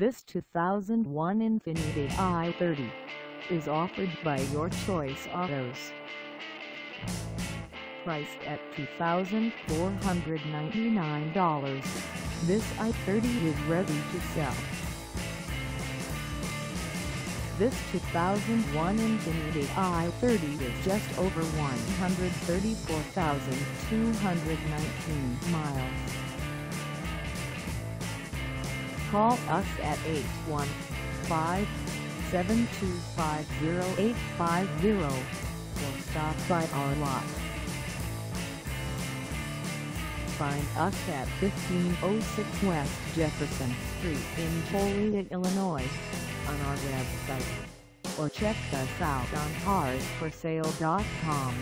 This 2001 Infiniti i30 is offered by Your Choice Autos. Priced at $2,499, this i30 is ready to sell. This 2001 Infiniti i30 is just over 134,219 miles. Call us at 815-725-0850 or stop by our lot. Find us at 1506 West Jefferson Street in Joliet, Illinois on our website or check us out on carsforsale.com.